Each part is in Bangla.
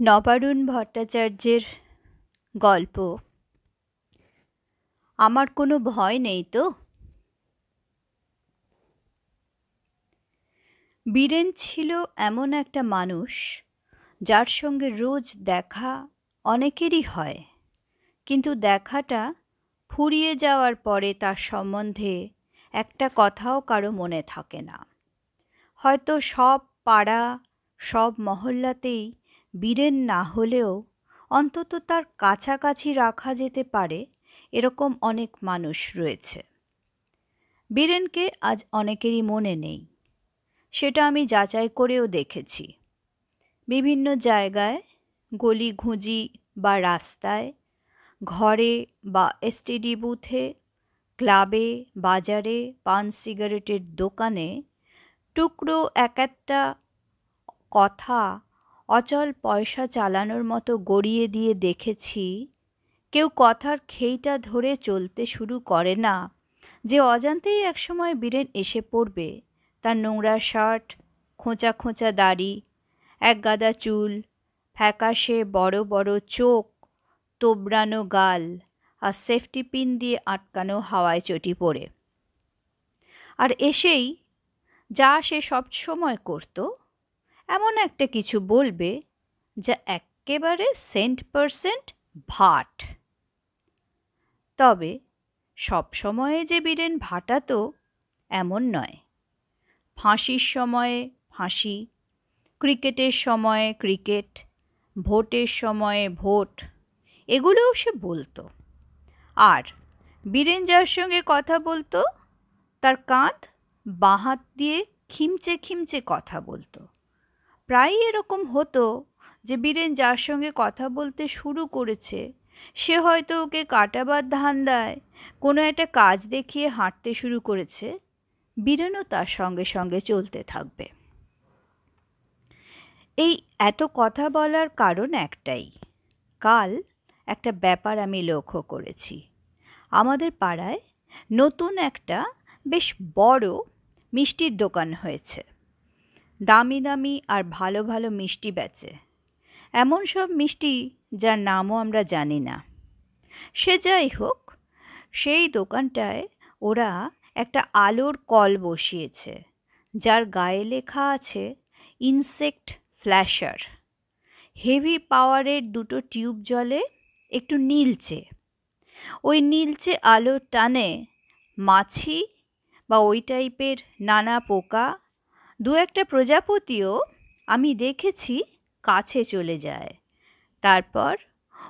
নবারুণ ভট্টাচার্যের গল্প। আমার কোনো ভয় নেই তো? বীরেন ছিল এমন একটা মানুষ যার সঙ্গে রোজ দেখা অনেকেরই হয়, কিন্তু দেখাটা ফুরিয়ে যাওয়ার পরে তার সম্বন্ধে একটা কথাও কারও মনে থাকে না। হয়তো সব পাড়া, সব মহল্লাতেই বীরেন না হলেও অন্তত তার কাছাকাছি রাখা যেতে পারে এরকম অনেক মানুষ রয়েছে। বীরেনকে আজ অনেকেরই মনে নেই। সেটা আমি যাচাই করেও দেখেছি। বিভিন্ন জায়গায় গলি ঘুঁজি বা রাস্তায়, ঘরে বা এসটিডি বুথে, ক্লাবে, বাজারে পান সিগারেটের দোকানে টুকরো এক একটা কথা অচল পয়সা চালানোর মতো গড়িয়ে দিয়ে দেখেছি, কেউ কথার খেইটা ধরে চলতে শুরু করে না যে অজান্তেই একসময় বীরেন এসে পড়বে, তার নোংরা শার্ট, খোঁচা খোঁচা দাড়ি, এক গাদা চুল, ফ্যাকাশে বড় বড় চোখ, তোবড়ানো গাল আর সেফটি পিন দিয়ে আটকানো হাওয়ায় চটি পড়ে আর এসেই যা সে সবসময় করতো এমন একটা কিছু বলবে যা একেবারে সেন্ট পারসেন্ট ভাট। তবে সব সময়ে যে বীরেন ভাটাতো এমন নয়। ফাঁসির সময়ে ফাঁসি, ক্রিকেটের সময়ে ক্রিকেট, ভোটের সময়ে ভোট, এগুলোও সে বলতো। আর বীরেন যার সঙ্গে কথা বলতো, তার কাঁধ বাঁ দিয়ে খিমচে খিমচে কথা বলতো। প্রায়ই এরকম হতো যে বীরেন যার সঙ্গে কথা বলতে শুরু করেছে, সে হয়তো ওকে কাটাবার ধান্দায় কোনো একটা কাজ দেখিয়ে হাঁটতে শুরু করেছে, বীরেনও তার সঙ্গে সঙ্গে চলতে থাকবে। এই এত কথা বলার কারণ একটাই, কাল একটা ব্যাপার আমি লক্ষ্য করেছি। আমাদের পাড়ায় নতুন একটা বেশ বড় মিষ্টির দোকান হয়েছে। দামি দামি আর ভালো ভালো মিষ্টি বেচে। এমন সব মিষ্টি যার নামও আমরা জানি না। সে যাই হোক, সেই দোকানটায় ওরা একটা আলোর কল বসিয়েছে, যার গায়ে লেখা আছে, ইনসেক্ট ফ্ল্যাশার। হেভি পাওয়ারের দুটো টিউব জলে একটু নীলচে। ওই নীলচে আলোর টানে মাছি বা ওই টাইপের নানা পোকা দু একটা প্রজাপতিও আমি দেখেছি কাছে চলে যায়। তারপর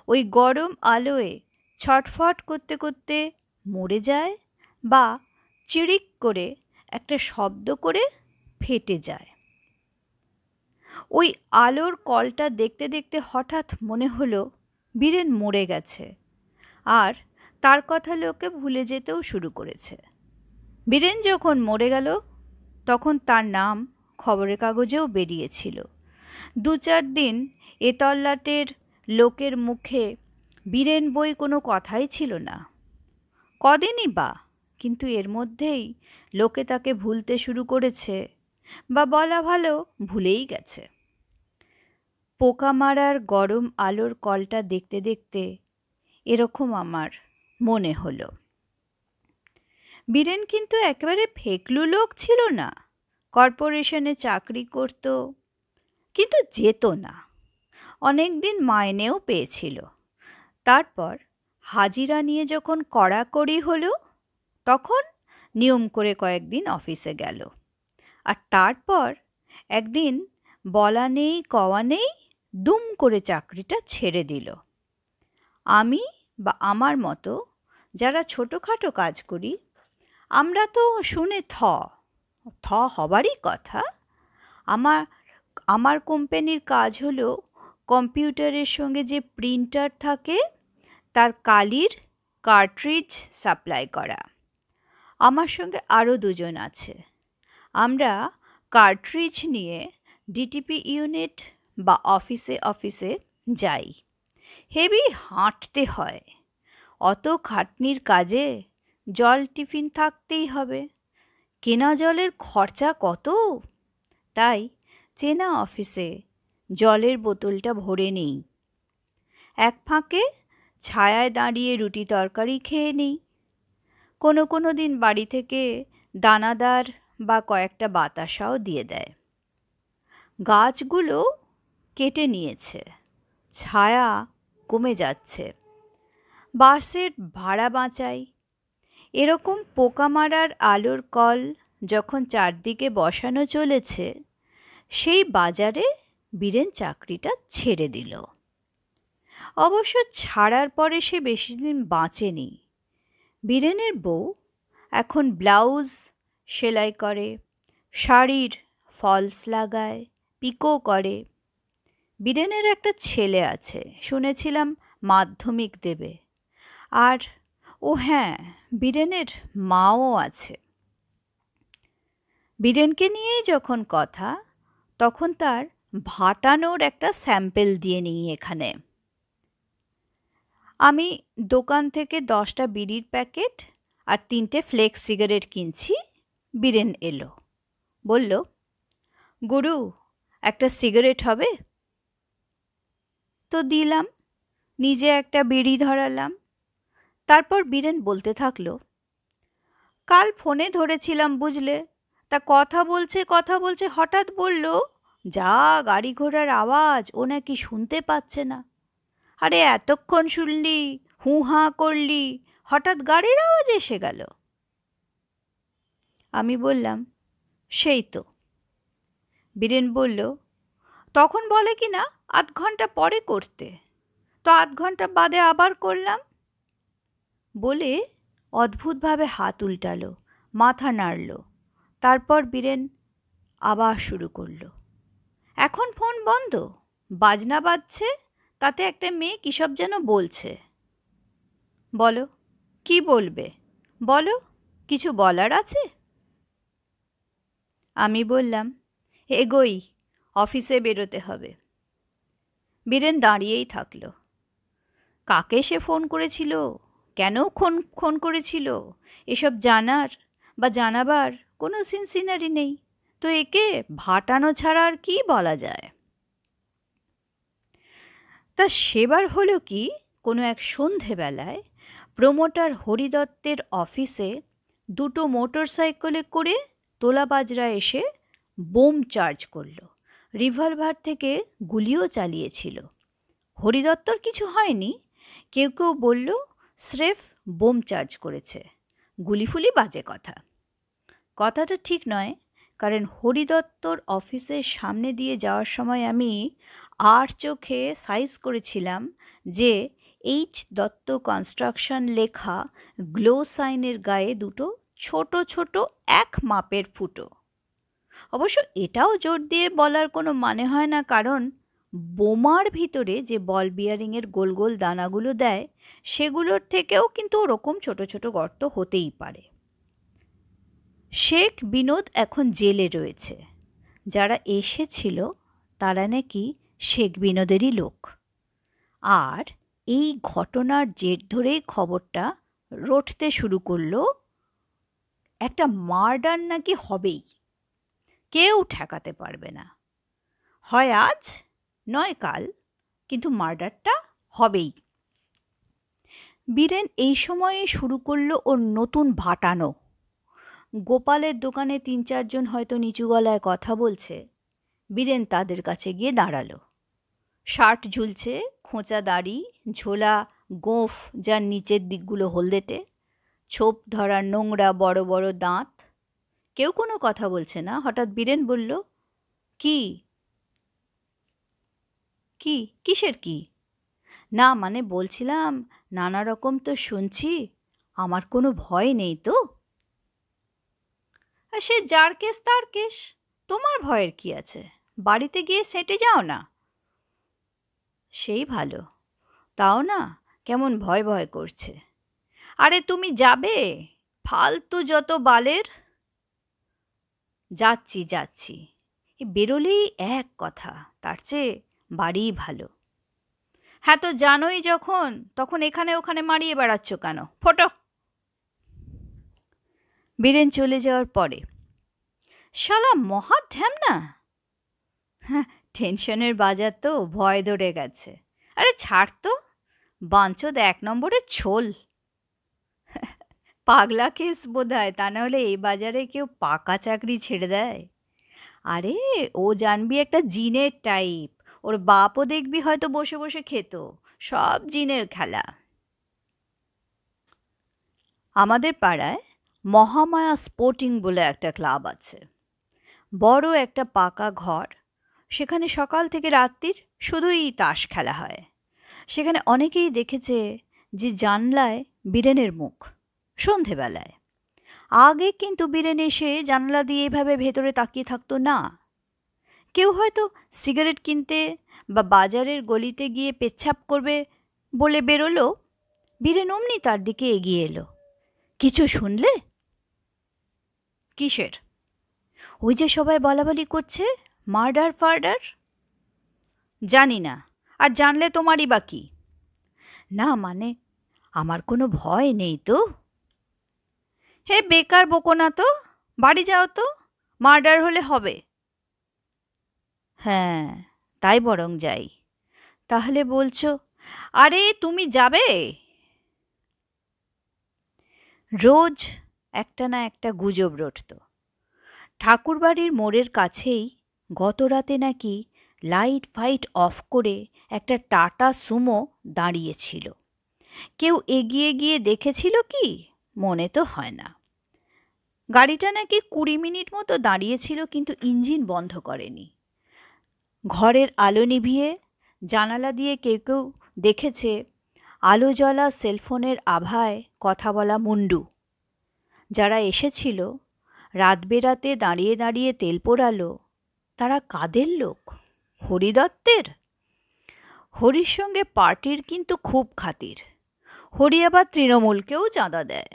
ওই গরম আলোয় ছটফট করতে করতে মরে যায় বা চিড়িক করে একটা শব্দ করে ফেটে যায়। ওই আলোর কলটা দেখতে দেখতে হঠাৎ মনে হলো বীরেন মরে গেছে আর তার কথা লোকে ভুলে যেতেও শুরু করেছে। বীরেন যখন মরে গেল তখন তার নাম খবরের কাগজেও বেরিয়েছিল। দু চার দিন এতল্লাটের লোকের মুখে বীরেন বই কোনো কথাই ছিল না। কদিনই বা, কিন্তু এর মধ্যেই লোকে তাকে ভুলতে শুরু করেছে বা বলা ভালো ভুলেই গেছে। পোকা মারার গরম আলোর কলটা দেখতে দেখতে এরকম আমার মনে হলো। বীরেন কিন্তু একেবারে ফেকলু লোক ছিল না। কর্পোরেশনে চাকরি করত, কিন্তু যেত না। অনেক দিন মাইনেও পেয়েছিল। তারপর হাজিরা নিয়ে যখন কড়াকড়ি হলো, তখন নিয়ম করে কয়েকদিন অফিসে গেল। আর তারপর একদিন বলা নেই, কওয়া নেই, দুম করে চাকরিটা ছেড়ে দিল। আমি বা আমার মতো যারা ছোটোখাটো কাজ করি আমরা তো শুনে থ থ হবারই কথা। আমার আমার কোম্পানির কাজ হলো কম্পিউটারের সঙ্গে যে প্রিন্টার থাকে, তার কালির কার্ট্রিজ সাপ্লাই করা। আমার সঙ্গে আরও দুজন আছে। আমরা কার্ট্রিজ নিয়ে ডিটিপি ইউনিট বা অফিসে অফিসে যাই। হেভি হাঁটতে হয়। অত খাটনির কাজে জল টিফিন থাকতেই হবে। কেনা জলের খরচা কত? তাই চেনা অফিসে জলের বোতলটা ভরে নেই। এক ফাঁকে ছায়ায় দাঁড়িয়ে রুটি তরকারি খেয়ে নিই। কোনো কোনো দিন বাড়ি থেকে দানাদার বা কয়েকটা বাতাসাও দিয়ে দেয়। গাছগুলো কেটে নিয়েছে। ছায়া কমে যাচ্ছে। বাসের ভাড়া বাঁচাই এরকম পোকা মারার আলোর কল যখন চারদিকে বসানো চলেছে, সেই বাজারে বীরেন চাকরিটা ছেড়ে দিল। অবশ্য ছাড়ার পরে সে বেশি দিন বাঁচেনি। বীরেনের বউ এখন ব্লাউজ সেলাই করে, শাড়ির ফলস লাগায়, পিকো করে। বীরেনের একটা ছেলে আছে, শুনেছিলাম মাধ্যমিক দেবে। আর ও হ্যাঁ বীরেনের মাও আছে। বীরেনকে নিয়েই যখন কথা, তখন তার ভাটানোর একটা স্যাম্পেল দিয়ে নিই এখানে। আমি দোকান থেকে দশটা বিড়ির প্যাকেট আর তিনটে ফ্লেক্স সিগারেট কিনছি, বীরেন এলো। বলল, গুরু, একটা সিগারেট হবে? তো দিলাম, নিজে একটা বিড়ি ধরালাম। তারপর বীরেন বলতে থাকল, কাল ফোনে ধরেছিলাম বুঝলে, তা কথা বলছে কথা বলছে, হঠাৎ বলল, যা গাড়ি ঘোড়ার আওয়াজ, ও নাকি শুনতে পাচ্ছে না। আরে এতক্ষণ শুনলি, হু হাঁ করলি, হঠাৎ গাড়ির আওয়াজ এসে গেল। আমি বললাম, সেই তো। বীরেন বলল, তখন বলে কি না, আধ ঘণ্টা পরে করতে। তো আধ ঘণ্টা বাদে আবার করলাম? বলে অদ্ভুতভাবে হাত উল্টালো, মাথা নাড়ল, তারপর বীরেন আবার শুরু করল। এখন ফোন বন্ধ? বাজনা বাজছে? তাতে একটা মেয়ে কিসব যেন বলছে? বলো, কি বলবে? বলো, কিছু বলার আছে? আমি বললাম, এগোই, অফিসে বেরোতে হবে। বীরেন দাঁড়িয়েই থাকল। কাকে সে ফোন করেছিল? কেন ফোন ফোন করেছিল? এসব জানার বা জানাবার কোনো সিনসিনারি নেই। তো একে ভাটানো ছাড়া আর কি বলা যায়? তা সেবার হলো কি, কোনো এক সন্ধেবেলায় প্রমোটার হরিদত্তের অফিসে দুটো মোটর সাইকেলে করে তোলাবাজরা এসে বোম চার্জ করল। রিভলভার থেকে গুলিও চালিয়েছিল। হরিদত্তর কিছু হয়নি। কেউ কেউ বলল স্রেফ বোম চার্জ করেছে। গুলিফুলি বাজে কথা। কথাটা ঠিক নয়, কারণ হরিদত্তর অফিসের সামনে দিয়ে যাওয়ার সময় আমি আর চোখে সাইজ করেছিলাম যে এইচ দত্ত কনস্ট্রাকশন লেখা গ্লো সাইনের গায়ে দুটো ছোট ছোট এক মাপের ফুটো। অবশ্য এটাও জোর দিয়ে বলার কোনো মানে হয় না, কারণ বোমার ভিতরে যে বল বিয়ারিংয়ের গোল গোল দানাগুলো দেয়, সেগুলোর থেকেও কিন্তু ওরকম ছোট ছোট গর্ত হতেই পারে। শেখ বিনোদ এখন জেলে রয়েছে। যারা এসেছিল, তারা নাকি শেখ বিনোদেরই লোক। আর এই ঘটনার জের ধরেই খবরটা রটতে শুরু করল, একটা মার্ডার নাকি হবেই। কেউ ঠেকাতে পারবে না। হয় আজ নয় কাল, কিন্তু মার্ডারটা হবেই। বীরেন এই সময়ে শুরু করল ওর নতুন ভাটানো। গোপালের দোকানে তিন চারজন হয়তো নিচু গলায় কথা বলছে। বীরেন তাদের কাছে গিয়ে দাঁড়াল। শার্ট ঝুলছে, খোঁচা দাড়ি, ঝোলা, গোঁফ যার নিচের দিকগুলো হলদেটে, ছোপ ধরা নোংরা বড় বড় দাঁত। কেউ কোনো কথা বলছে না। হঠাৎ বীরেন বলল, কি? কি? কিসের কি? না মানে বলছিলাম, নানা রকম তো শুনছি, আমার কোনো ভয় নেই তো? সে যার কেস, তার কেস, তোমার ভয়ের কি আছে? বাড়িতে গিয়ে সেটে যাও না। সেই ভালো। তাও না, কেমন ভয় ভয় করছে। আরে তুমি যাবে? ফালতু যত বালের। যাচ্ছি যাচ্ছি। বেরোলেই এক কথা, তার চেয়ে বাড়িই ভালো। হ্যাঁ তো জানোই যখন, তখন এখানে ওখানে মারিয়ে বেড়াচ্ছ কেন? ফটো। বীরেন চলে যাওয়ার পরে, শালা মহা ঢ্যাম না? হ্যাঁ টেনশনের বাজার তো ভয় ধরে গেছে। আরে ছাড় তো, বাঞ্চদ এক নম্বরের ছোল। পাগলা কেস বোধ হয় তা নাহলে এই বাজারে কেউ পাকা চাকরি ছেড়ে দেয়। আরে, ও জানবি একটা জিনের টাইপ। ওর বাপও দেখবি হয়তো বসে বসে খেত। সব জিনের খেলা। আমাদের পাড়ায় মহামায়া স্পোর্টিং বলে একটা ক্লাব আছে। বড় একটা পাকা ঘর। সেখানে সকাল থেকে রাত্রির শুধুই তাস খেলা হয়। সেখানে অনেকেই দেখেছে যে জানলায় বীরেনের মুখ, সন্ধেবেলায়। আগে কিন্তু বীরেন এসে জানলা দিয়ে এভাবে ভেতরে তাকিয়ে থাকতো না। কেউ হয়তো সিগারেট কিনতে বা বাজারের গলিতে গিয়ে পেচ্ছাপ করবে বলে বেরোলো বীরেন অমনি তার দিকে এগিয়ে এলো। কিছু শুনলে? কিসের? ওই যে সবাই বলাবলি করছে, মার্ডার ফার্ডার? জানি না, আর জানলে তোমারই বা কি? না মানে আমার কোনো ভয় নেই তো? হে বেকার বকো না তো, বাড়ি যাও তো, মার্ডার হলে হবে। হ্যাঁ তাই বরং যাই। তাহলে বলছো, আরে তুমি যাবে? রোজ একটা না একটা গুজব রটত। ঠাকুরবাড়ির মোড়ের কাছেই গত রাতে নাকি লাইট ফাইট অফ করে একটা টাটা সুমো দাঁড়িয়েছিল। কেউ এগিয়ে গিয়ে দেখেছিল কি? মনে তো হয় না। গাড়িটা নাকি কুড়ি মিনিট মতো দাঁড়িয়েছিল কিন্তু ইঞ্জিন বন্ধ করেনি। ঘরের আলো নিভিয়ে জানালা দিয়ে কেউ কেউ দেখেছে আলো জ্বলা সেলফোনের আভায় কথা বলা মুন্ডু। যারা এসেছিল, রাত বেরাতে দাঁড়িয়ে দাঁড়িয়ে তেল পোড়ালো, তারা কাদের লোক? হরিদত্তের? হরির সঙ্গে পার্টির কিন্তু খুব খাতির। হরি আবার তৃণমূলকেও চাঁদা দেয়।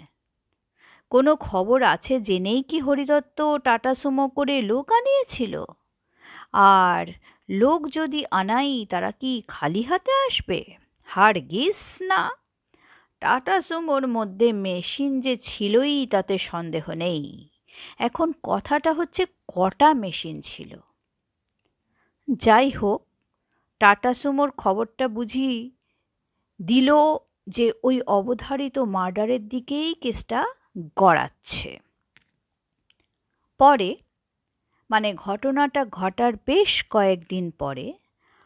কোনো খবর আছে জেনেই কি হরিদত্ত টাটা সুমো করে লোক আনিয়েছিল? আর লোক যদি আনাই, তারা কি খালি হাতে আসবে? হারগিস না? টাটা সুমোর মধ্যে মেশিন যে ছিলই, তাতে সন্দেহ নেই। এখন কথাটা হচ্ছে কটা মেশিন ছিল? যাই হোক, টাটা সুমোর খবরটা বুঝি দিল যে ওই অবধারিত মার্ডারের দিকেই কেসটা গড়াচ্ছে। পরে মানে ঘটনাটা ঘটার বেশ কয়েকদিন পরে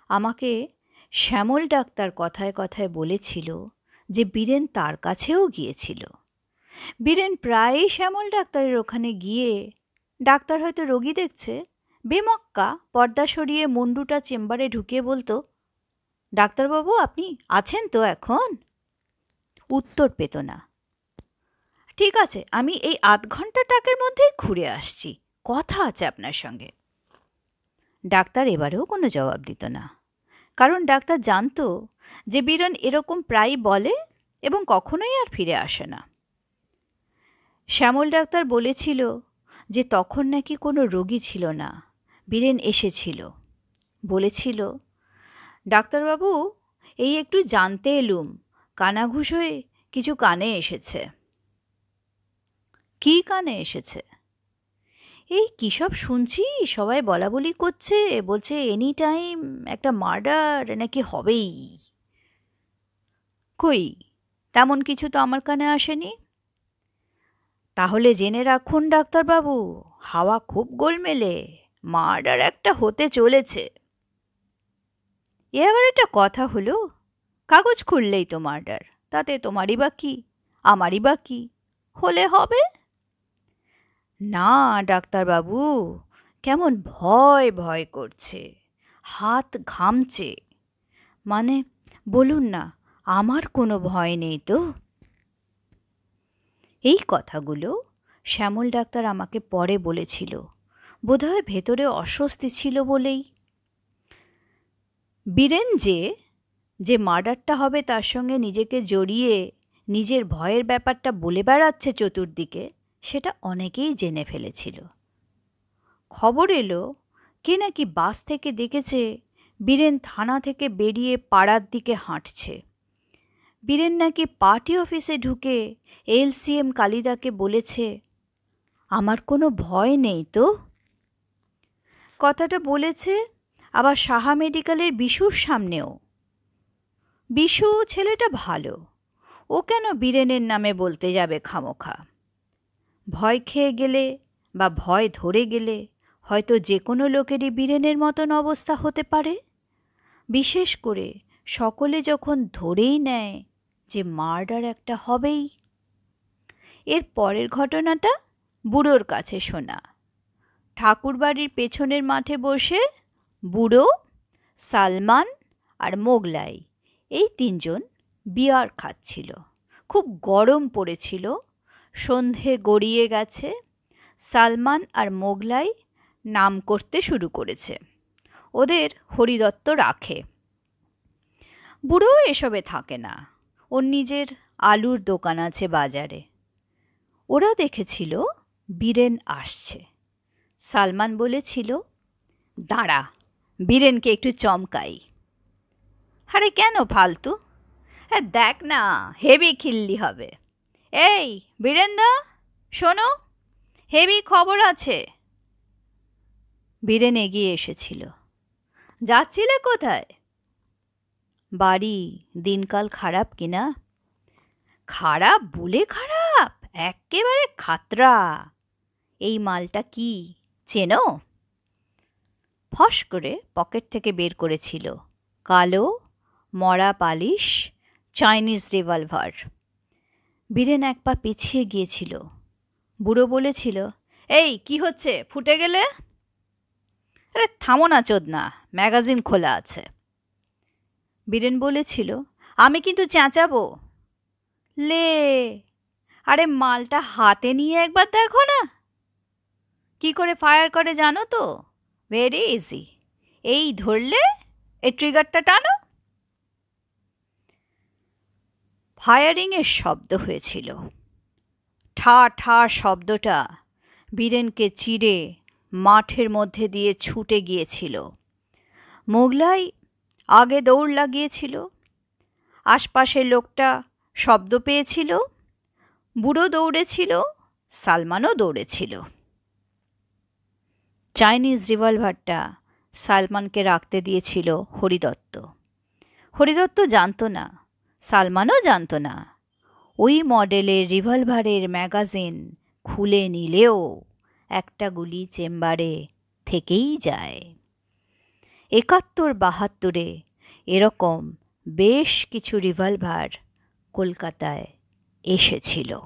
আমাকে শ্যামল ডাক্তার কথায় কথায় বলেছিল যে বীরেন তার কাছেও গিয়েছিল। বীরেন প্রায়ই শ্যামল ডাক্তারের ওখানে গিয়ে ডাক্তার হয়তো রোগী দেখছে। বেমক্কা, পর্দা সরিয়ে মুন্ডুটা চেম্বারে ঢুকিয়ে বলতো, ডাক্তারবাবু, আপনি আছেন তো এখন? উত্তর পেত না। ঠিক আছে, আমি এই আধ ঘণ্টা টাকের মধ্যেই ঘুরে আসছি। কথা আছে আপনার সঙ্গে। ডাক্তার এবারেও কোনো জবাব দিত না। কারণ ডাক্তার জানতো যে বীরন এরকম প্রায় বলে এবং কখনোই আর ফিরে আসে না। শ্যামল ডাক্তার বলেছিল যে তখন নাকি কোনো রোগী ছিল না, বীরেন এসেছিল। বলেছিল, ডাক্তারবাবু, এই একটু জানতে এলুম, কানাঘুষ হয়ে কিছু কানে এসেছে। কি কানে এসেছে? এই কী সব শুনছি? সবাই বলা বলি করছে, বলছে এনি টাইম একটা মার্ডার নাকি হবেই। কই? তেমন কিছু তো আমার কানে আসেনি। তাহলে জেনে রাখুন ডাক্তারবাবু, হাওয়া খুব গোলমেলে মার্ডার একটা হতে চলেছে। এ আবার একটা কথা হলো, কাগজ খুললেই তো মার্ডার তাতে তোমারই বা কি, আমারই বা কি, হলে হবে? না, ডাক্তারবাবু, কেমন ভয় ভয় করছে, হাত ঘামছে। মানে বলুন না, আমার কোনো ভয় নেই তো? এই কথাগুলো শ্যামল ডাক্তার আমাকে পরে বলেছিল। বোধহয় ভেতরে অস্বস্তি ছিল বলেই। বীরেন যে যে মার্ডারটা হবে তার সঙ্গে নিজেকে জড়িয়ে নিজের ভয়ের ব্যাপারটা বলে বেড়াচ্ছে চতুর্দিকে সেটা অনেকেই জেনে ফেলেছিল। খবর এলো, কে নাকি বাস থেকে দেখেছে বীরেন থানা থেকে বেরিয়ে পাড়ার দিকে হাঁটছে। বীরেন নাকি পার্টি অফিসে ঢুকে এলসিএম কালিদাকে বলেছে, আমার কোনো ভয় নেই তো? কথাটা বলেছে আবার সাহা মেডিকেলের বিশুর সামনেও। বিশু, ছেলেটা ভালো। ও কেন বীরেনের নামে বলতে যাবে খামোখা? ভয় খেয়ে গেলে বা ভয় ধরে গেলে হয়তো যে কোনো লোকেরই বীরেনের মতন অবস্থা হতে পারে। বিশেষ করে সকলে যখন ধরেই নেয় যে মার্ডার একটা হবেই। এর পরের ঘটনাটা বুড়োর কাছে শোনা। ঠাকুরবাড়ির পেছনের মাঠে বসে বুড়ো, সালমান আর মোগলাই এই তিনজন বিয়ার খাচ্ছিল। খুব গরম পড়েছিল সন্ধে গড়িয়ে গেছে। সালমান আর মোগলাই নাম করতে শুরু করেছে। ওদের হরিদত্ত রাখে। বুড়ো এসবে থাকে না। ওর নিজের আলুর দোকান আছে বাজারে। ওরা দেখেছিল বীরেন আসছে। সালমান বলেছিল, দাঁড়া, বীরেনকে একটু চমকাই। আরে কেন ফালতু? হ্যাঁ দেখ না হেভি খিল্লি হবে। এই, বীরেন্দা, শোনো, হেভি খবর আছে। বীরেন এগিয়ে এসেছিল। যাচ্ছিলে কোথায়? বাড়ি, দিনকাল খারাপ কিনা খারাপ বলে খারাপ একেবারে খাতরা। এই মালটা কি, চেনো? ফস করে পকেট থেকে বের করেছিল। কালো, মরা পালিশ, চাইনিজ রিভলভার। বীরেন এক পা পিছিয়ে গিয়েছিল। বুড়ো বলেছিল, এই, কি হচ্ছে? ফুটে গেলে? আরে, থামো না, চোদনা, ম্যাগাজিন খোলা আছে। বীরেন বলেছিল, আমি কিন্তু চেঁচাবো। লে, আরে, মালটা হাতে নিয়ে একবার দেখো না। কি করে ফায়ার করে জানো তো? ভেরি ইজি এই ধরলে, এই ট্রিগারটা টানো। ফায়ারিংয়ের শব্দ হয়েছিল। ঠা ঠা শব্দটা বীরেনকে চিড়ে মাঠের মধ্যে দিয়ে ছুটে গিয়েছিল। মোগলাই আগে দৌড় লাগিয়েছিল। আশপাশের লোকটা শব্দ পেয়েছিল। বুড়ো দৌড়েছিল, সালমানও দৌড়েছিল। চাইনিজ রিভলভারটা সালমানকে রাখতে দিয়েছিল হরিদত্ত। হরিদত্ত জানতো না সালমানও জানত না। ওই মডেলের রিভলভারের ম্যাগাজিন খুলে নিলেও একটা গুলি চেম্বারে থেকেই যায়। একাত্তর বাহাত্তরে এরকম বেশ কিছু রিভলভার কলকাতায় এসেছিল।